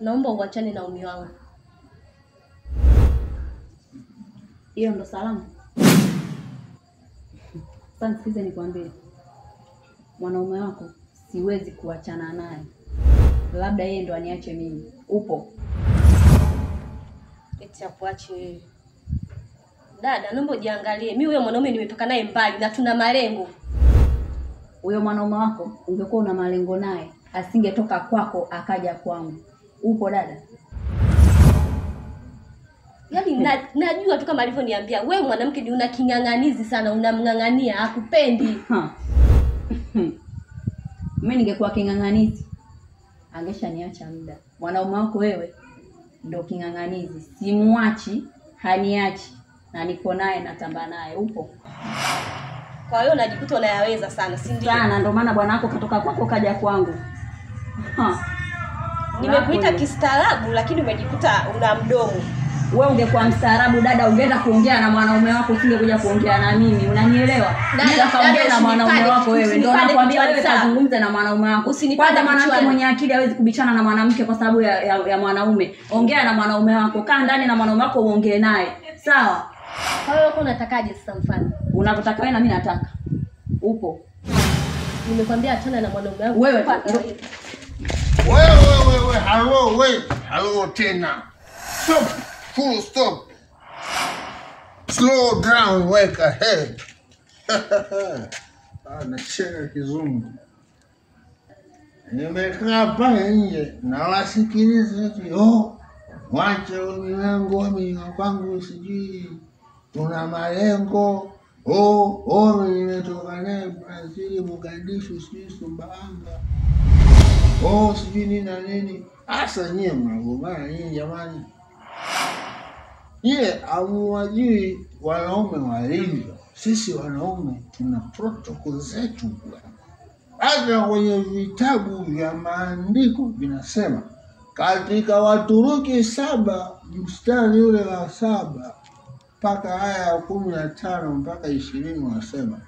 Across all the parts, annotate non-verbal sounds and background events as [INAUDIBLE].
naomba uachane na umi wangu. Hiyo ndo salamu? Sasa nisikize nikwambie, mwanaume wako siwezi kuachana naye, labda yeye ndo aniache mimi. Upo? Eti akuache wewe. Dada, naomba ujiangalie. Mimi huyo mwanaume nimetoka naye mbali na tuna malengo. Huyo mwanaume wako ungekuwa una malengo naye, asingetoka kwako akaja kwangu. Upo dada? Yaani na, najua tu kama alivyoniambia wewe mwanamke ni una king'ang'anizi sana, unamng'ang'ania, akupendi. Ha. [LAUGHS] Mimi ningekuwa king'ang'anizi angeshaniacha muda. Mwanaume wako wewe ndo king'ang'anizi, simwachi, haniachi na niko naye natamba naye. Upo Kwa hiyo najikuta unayaweza sana, si ndio? sana, ndio maana bwana wako katoka kwako kaja kwangu. Ha. Nimekuita kistaarabu lakini umejikuta una mdomo. wewe ungekuwa mstaarabu dada, ungeenda kuongea na mwanaume wako, usingekuja kuongea na mimi. Unanielewa? Kaongea na mwanaume wako wewe, ndio nakwambia wewe kazungumze na mwanaume wako. Kwanza mwanamke mwenye akili hawezi kubichana na mwanamke kwa sababu ya, ya, ya mwanaume. Ongea na mwanaume wako, kaa ndani na mwanaume wako uongee naye, sawa? Kwa hiyo unatakaje sasa mfano? Unavyotaka wewe na mimi nataka. Upo Nimekwambia achana na mwanaume wako Wewe, Wewe wewe halo we halo tena. Stop. Full stop. Slow down, work ahead. Anacheka kizungu. Nimekaa pale nje na wasikiliza eti oh, wacha ulimwengu mimi kwangu sijui tuna malengo oh, oh, nimetoka naye Brazil, Mogadishu, sijui Sumbawanga oh, sijui nini na nini. Hasa nyie mnagombana nyinyi jamani, nyie amuwajui wanaume walivyo. Sisi wanaume tuna protokol zetu bwana. Hata kwenye vitabu vya maandiko vinasema katika Waturuki saba mstari ule wa saba mpaka aya ya kumi na tano mpaka ishirini wanasema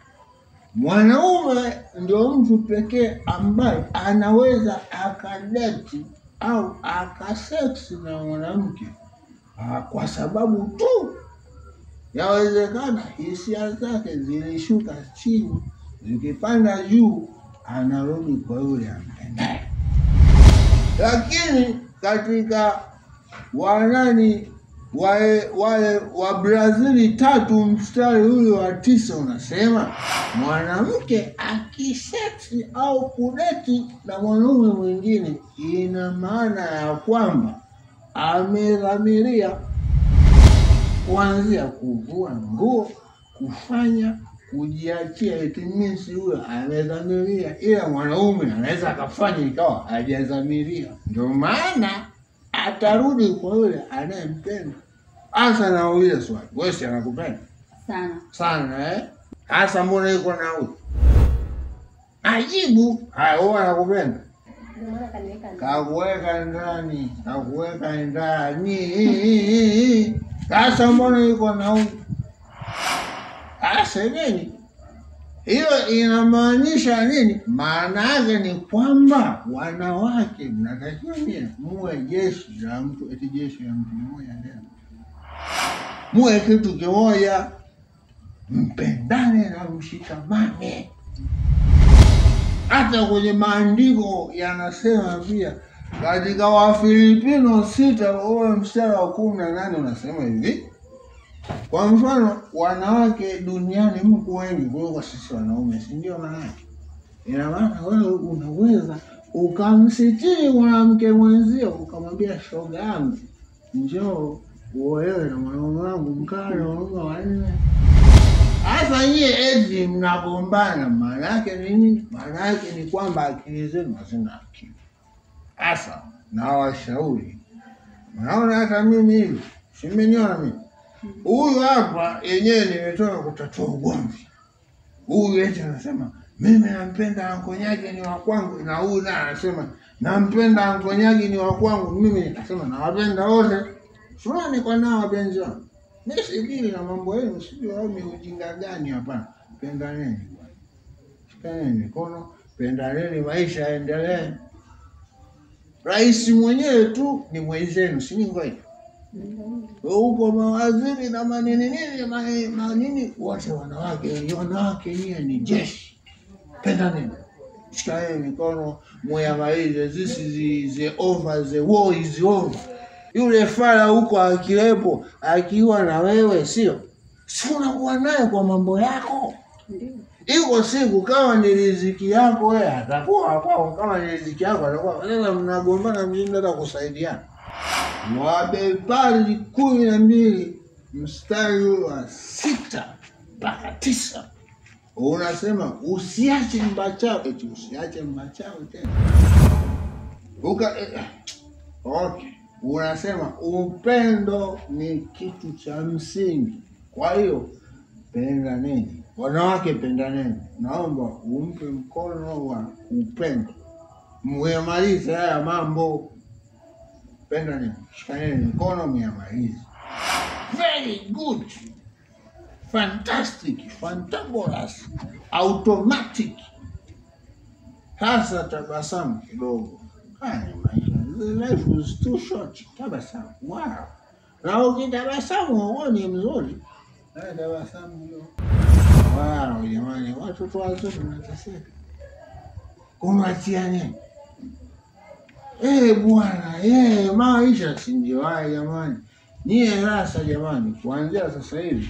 mwanaume ndio mtu pekee ambaye anaweza akadeti au akaseksi na mwanamke ah, kwa sababu tu yawezekana hisia zake zilishuka chini, zikipanda juu, anarudi kwa yule ampendaye. Lakini katika wanani wale wale wa Brazili tatu mstari huyo wa tisa unasema mwanamke akiseksi au kudeti na mwanaume mwingine, ina maana ya kwamba amedhamiria kuanzia kuvua nguo, kufanya kujiachia, itimisi huyo amedhamiria, ila mwanaume anaweza akafanya ikawa hajadhamiria. Ndio maana atarudi kwa yule anayempenda. Hasa nauliza swali, wewe si anakupenda sana. sana eh? Hasa mbona yuko na huyu? Ajibu, haya, wewe anakupenda Ndio ndani. kakuweka ndani, kakuweka ndani. Sasa mbona yuko na huyu? Asa nini? Hiyo inamaanisha nini? Maana yake ni kwamba wanawake mnatakiwa nyie muwe jeshi la mtu, eti jeshi la mtu mmoja tena, muwe kitu kimoja, mpendane na mshikamane. Hata kwenye maandiko yanasema pia katika Wafilipino sita ule mstari wa kumi na nane unasema hivi kwa mfano wanawake duniani mko wengi kuliko sisi wanaume, si ndio? Maanake ina maana wewe unaweza ukamsitiri mwanamke mwenzio ukamwambia, shoga yangu, njoo uolewe na mwanaume na nyie eti mnagombana, maana yake ni nini? Maana yake ni kwamba akili zenu hazina akili. Hasa nawashauri, naona hata mimi hivi, simeniona mimi huyu hapa yenyewe nimetoka kutatua ugomvi. Huyu eti anasema mimi nampenda Ankonyagi ni wa kwangu, na huyu naye anasema nampenda Ankonyagi ni wa kwangu. Mimi nikasema nawapenda wote, sura kwa nao wapenzi wangu, mi sijui na mambo yenu, sijui au ni ujinga gani? Hapana, pendaneni bwana, shikaneni mikono, pendaneni, maisha yaendelee. rais mwenyewe tu ni mwenzenu, si ni kweli? upo mawaziri na manini nini ma- manini wote wanawake, wanawake nyie ni jeshi, pendaneni, shikaeni mikono muyamalize. This is the over, the war is over. Yule fara huko akiwepo akiwa na wewe, sio si unakuwa naye kwa mambo yako iko siku kama ni riziki yako wewe atakuwa kwao, kama ni riziki yako atakuwa. Sasa mnagombana mjini hata kusaidiana. Wabebali kumi na mbili mstari wa sita mpaka tisa unasema usiache mbachao, eti usiache mba chao tena uka eh, okay. Unasema upendo ni kitu cha msingi, kwa hiyo pendaneni, wanawake pendaneni. Naomba umpe mkono wa upendo, muyamalize haya mambo pendaneni, shikaneni mkono, muyamalize. Very good, fantastic, fantabulous, automatic. Sasa tabasamu kidogo. Haya maisha. The life was too short. Tabasamu. Wow. Na ukitabasamu huoni mzuri. Eh, tabasamu hiyo. Wow, jamani, watoto wazuri wanateseka. Kumatia nini? Eh, bwana, eh, maisha si ndio haya jamani. Nyie rasa jamani, kuanzia sasa hivi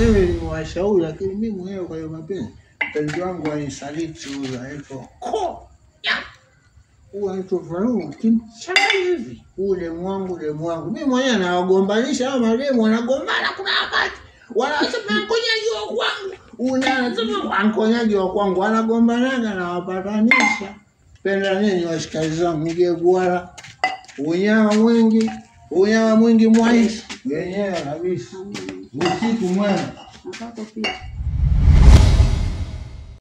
mimi ni washauri, lakini mimi mwenyewe kwa hiyo mapenzi, mpenzi wangu anisaliti huyu anaitwa anaitwa hivi huyu demu wangu, demu wangu, mimi mwenyewe nawagombanisha hao mademu, wanagombana. Kuna wakati wanasema nkonyaji wa kwangu, unasema wankonyagi wa kwangu, wanagombanaga na wapatanisha. Pendaneni washikaji zangu, mgegwara unyama mwingi, unyama mwingi mwaishi wenyewe kabisa. Usiku mwema.